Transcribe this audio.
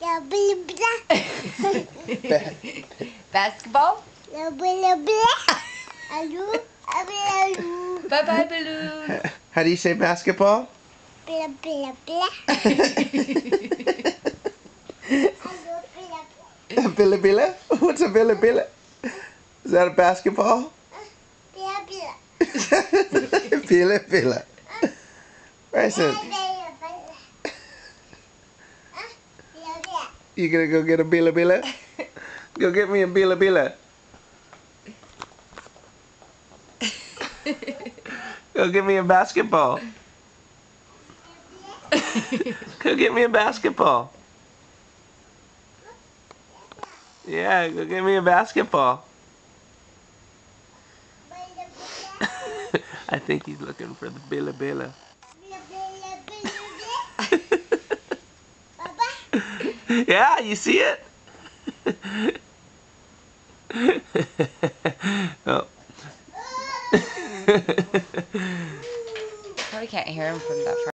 La blah blah. Basketball? La blah blah. Hello. Hello. Bye bye, balloon. How do you say basketball? Bila Bila? What's a Bila Bila? Is that a basketball? Blah blah. Bila Bila. Where's Blah it? You gonna go get a Bila Bila? Go get me a Bila Bila. Go get me a basketball. Go get me a basketball. Yeah, go get me a basketball. I think he's looking for the Bila Bila. Yeah, you see it? oh. Probably can't hear him from that far.